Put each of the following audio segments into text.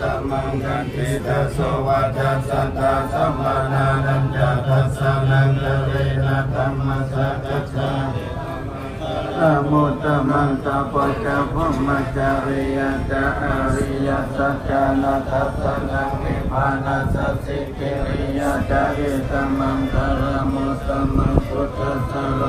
ตมังกันติทัสโสวัจสัตตาสัมมานานัญจทัสสะนังกะเวนะธรรมะสัจจะอะมุตตมังตะปะกะพุมมจาริยะจะอริยสัจจานาทัสสะนังนิพพานัสสสิกิริยะจาริตมังคารมุตตมังพุทธัสสะโล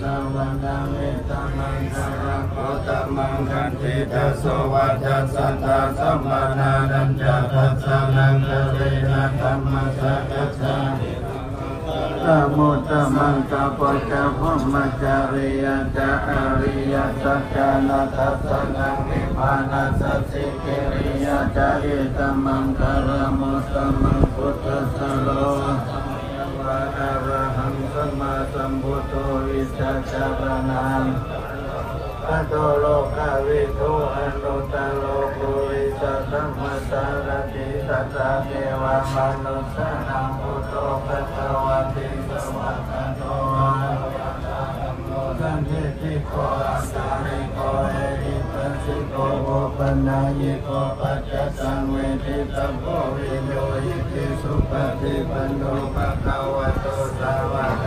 สวันตังเอตัมมังคาระโคตมังคันติทัสสวัจสัตตาสัมมานานัญจทัสสะนังเวนะธรรมะสัจจะอะมุตตมังตะปะกะพุมมจาริยะจะอริยสัจจานาทัสสนังนิพพานัสสิกิริยะจาริตมังคารมุตตมัง วิสัชฌาปนังอะโตโลกาวิทูอนุตตโลกุวิสัตตัมมสารติสัตเทวามนุสสานังพุทโธภะคะวติสวะกะโตสันทิติโกอาสาริโกเอหิปัสสิโกโอปัญญิโกปัจจตังเวทิตาโพวิโยหิติสุปฏิปันโนภะคะวะโตสาวก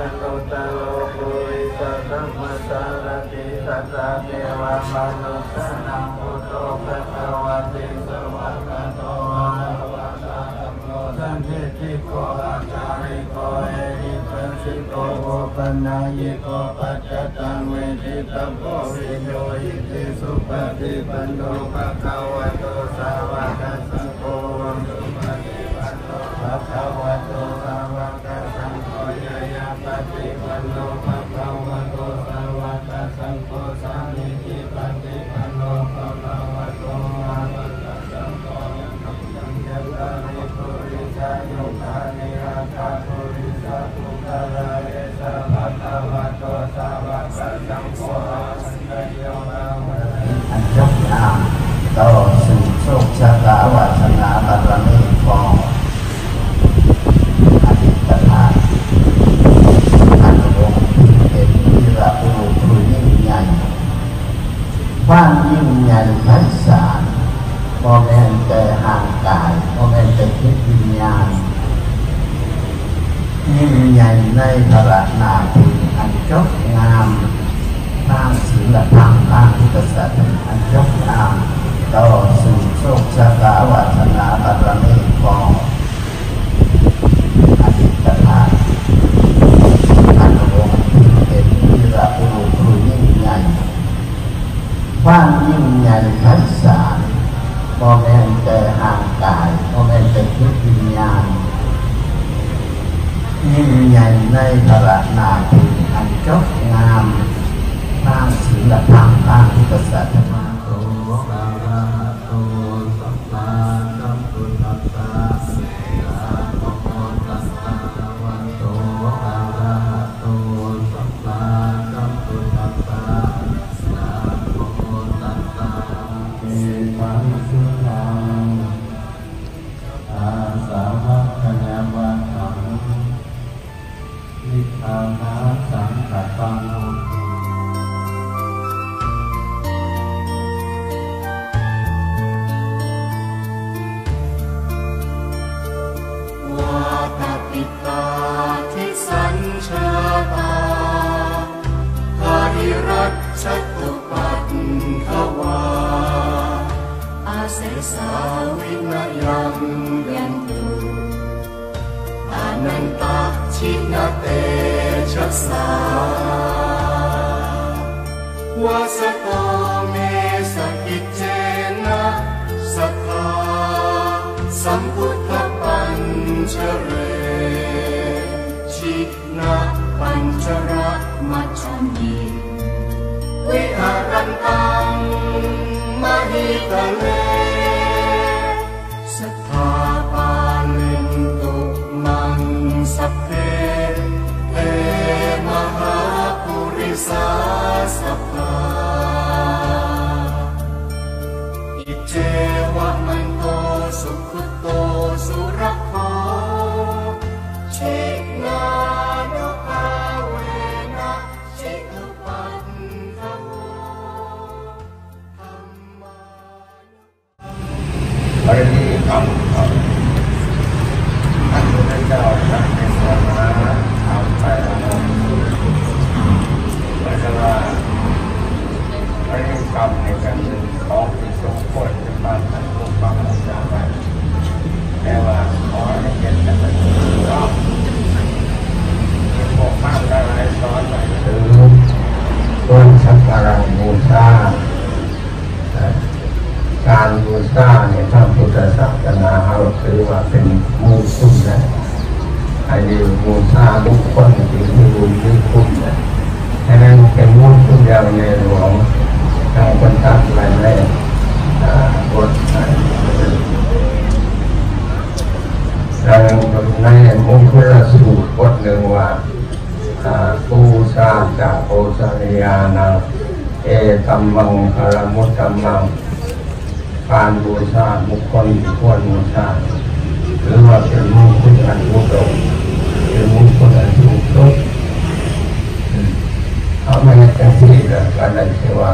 สัตตะเทวามนุสสานังพุทโธภะคะวะติสวะกะโตสันทิติโกอาจาริโกเอหิปัสสิโกโอปัญญิโกปัจจตังเวทิตาโพวิโยหิติสุปฏิปันโนภะคะวะ ยิ่งใหญ่ในพระนาคุณอันจบงามทางศีลธรรมทางพุทธศาสนาอันยกงามต่อสู่โชคชะตาวาสนาบารมีของอดีตทานอันว อานาสังกัปโนว่าพระปิตาที่สัญชาตาภาริรัตชตุปัตขวาอาเสสาวินยังยันตุอนันตชินัต สาวาสโตเมสกิจเจนะสัทธาสัมพุทธปัญชเรชินะปัญชระมัจจมิวิหารันตังมหิตะเล รินิกรรมของท่านพระเจ้าท่านเป็นพระมหาทำไปแล้วหมายถึงว่าปรินิกรรมในการหนึ่งของที่สมควรจะบ้านท่านผู้ฟังอาจารย์แต่ว่าขอให้เห็นแต่ละทีก็พวกมากได้หลายสอนหลายถือต้นสักการะบูชาการบูชาในพระพุท ธศาสนาเราถือว่าเป็นมูลคุณนะอันนี้บูชาบุคคลที่มีบุญมีคุณนะฉะนั้นเป็นมูลคุณอย่างในหลวงทางคนตั้งไว้ในอ่าบทดังในมงคลสูตรบทหนึ่งว่าอ่าปูชาจากโอสานยานังเอตัมมังคารมุตตัมมัง การบูชาบุคคลควรบูชาหรือว่าเป็นมงคลอันอุดมเป็นมงคลอันสูงสุดอืมเขาไม่ได้จังที่เลยก็ได้ชื่อว่า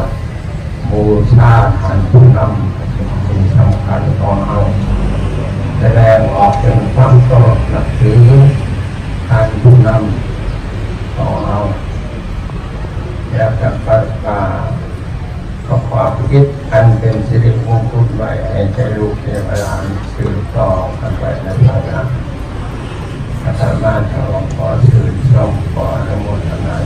บูชาอันผู้นำเป็นสำคัญของเราแสดงออกเป็นความเคารพนับถือการผู้นำของเราแล้วก็ประกาศ คิดอันเป็นสิริมงคลไว้ให้ใจลูกเทวดาสืบต่อกันไปในภายหน้าอาตมาจะลอขอชื่นชมขออนุโมทนา